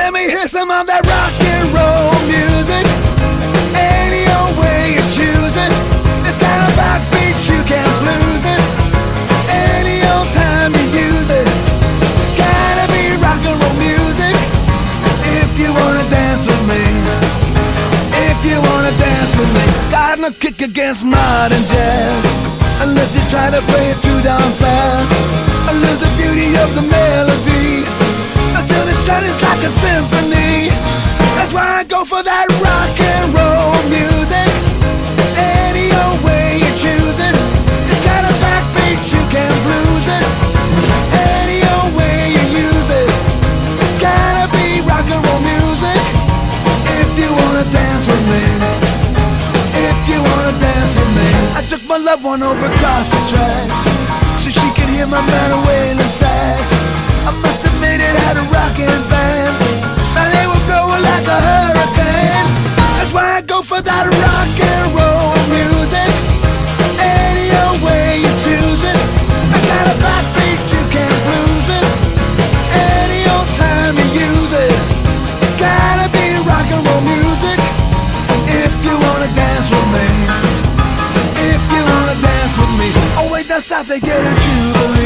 let me hear some of that rock and roll music. Any old way you choose it. It's got a backbeat, you can't lose it. Any old time you use it. Gotta be rock and roll music. If you wanna dance with me. If you wanna dance with me. Got no kick against modern jazz. Unless you try to play it too damn fast. I lose the beauty of the melody. Sun is like a symphony. That's why I go for that rock and roll music. Any old way you choose it. It's got a backbeat, you can't lose it. Any old way you use it. It's gotta be rock and roll music. If you wanna dance with me. If you wanna dance with me. I took my loved one over across the tracks. So she could hear my man wailing sax. I must it had a rockin' band. Now they were blowing like a hurricane. That's why I go for that rock and roll music. Any way you choose it. I got a backbeat, you can't lose it. Any old time you use it. Gotta be rock and roll music. If you wanna dance with me. If you wanna dance with me. Oh wait, down south they get a jubilee.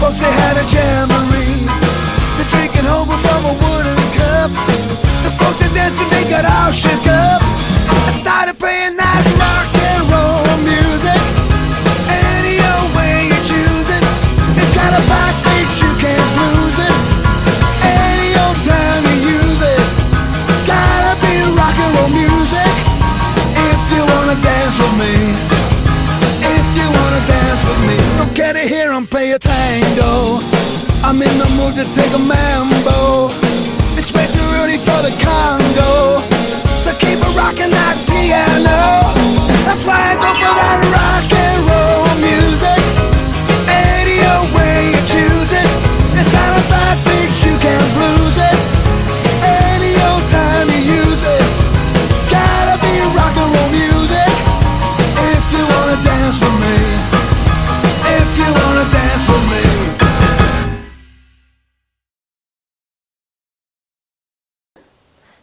Folks they had a jamboree. They're drinking hobo from a wooden cup. The folks that dancing they got all shook up. I started playing that a tango. I'm in the mood to take a mambo.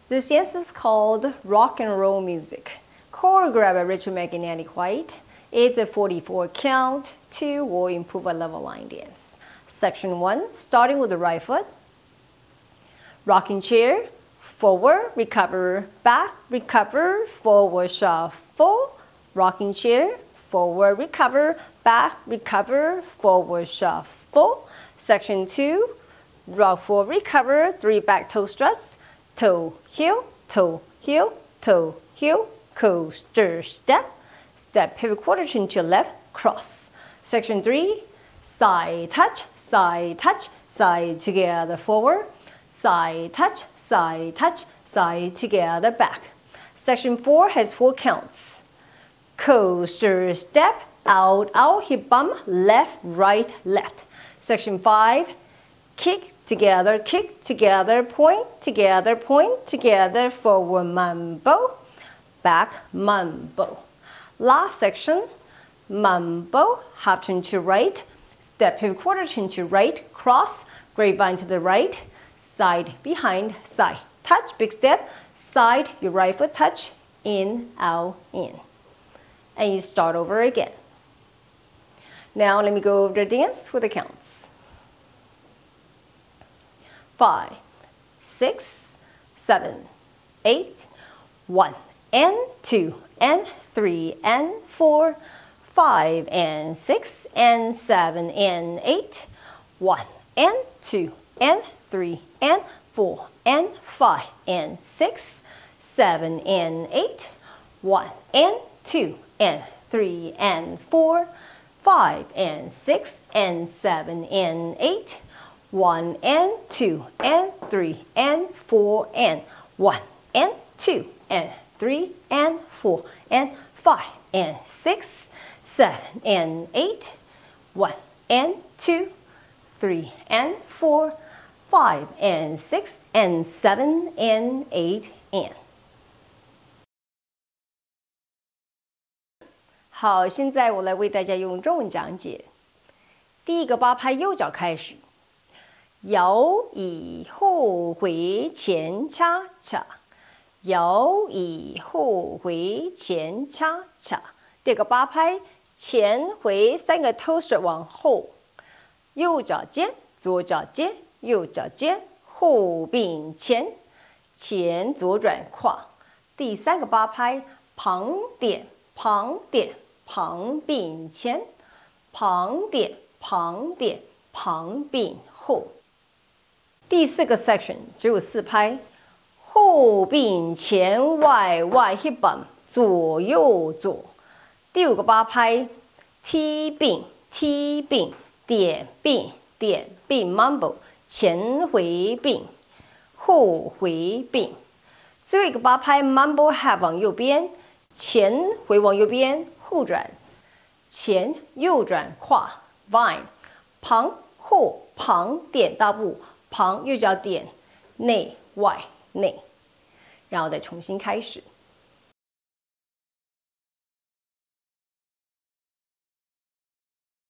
This dance is called rock and roll music, choreographed by Rachael McInerney White. It's a 44 count, two will improve a level line dance. Section one, starting with the right foot. Rocking chair, forward, recover, back, recover, forward, shuffle. Rocking chair, forward, recover, back, recover, forward, shuffle. Section two, rock forward, recover, three back toe struts, toe, heel, toe, heel, toe, heel, coaster step, step pivot quarter turn to your left, cross. Section three, side touch, side touch, side together forward, side touch, side touch, side together back. Section four has four counts. Coaster step, out, out, hip bump, left, right, left. Section five, kick together, kick together, point together, point together, forward mambo, back mambo. Last section, mambo, hop turn to right, step pivot quarter turn to right, cross, grapevine to the right, side behind, side. Touch, big step, side, your right foot touch, in, out, in. And you start over again. Now let me go over the dance with the counts five, six, seven, eight, one, and two, and three, and four, five, and six, and seven, and eight, one, and two, and three, and four, and five, and six, seven, and eight, one, and two, and three, and four, five, and six, and seven, and eight, one and two and three and four and one and two and three and four and five and six, seven and eight, one and two, three and four, five and six and seven and eight and. 好，现在我来为大家用中文讲解。第一个八拍右脚开始。 摇以后回前恰恰，摇以后回前恰恰。第二个八拍，前回三个 toes 往后，右脚尖，左脚尖，右脚尖，后并前，前左转胯。第三个八拍，旁点，旁点，旁并前，旁点，旁点，旁并后。第四个 section 只有四拍，后并前外外 hip bump，左右左。第五个八拍，T 并 T 并点并点并 mumble，前回并后回并。最后一个八拍 mumble half 往右边，前回往右边，后转，前右转胯 vine，旁后旁点大步。旁右脚点内外内，然后再重新开始。